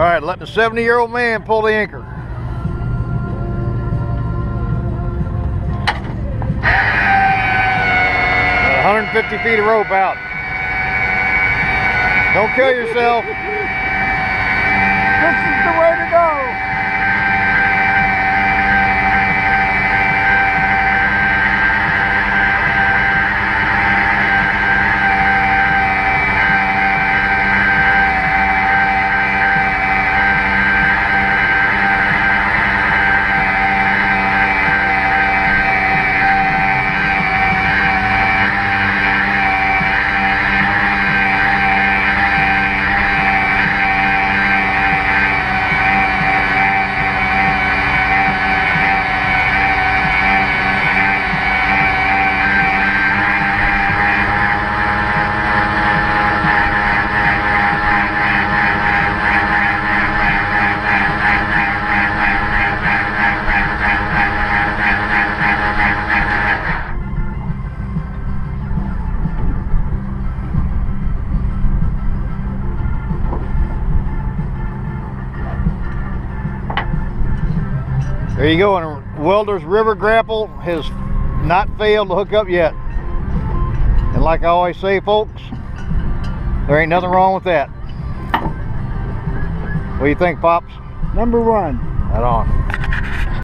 All right, let the 70 year old man pull the anchor. Got 150 feet of rope out. Don't kill yourself. There you go, and Welder's River Grapple has not failed to hook up yet. And like I always say, folks, there ain't nothing wrong with that. What do you think, Pops? Number one. Right on.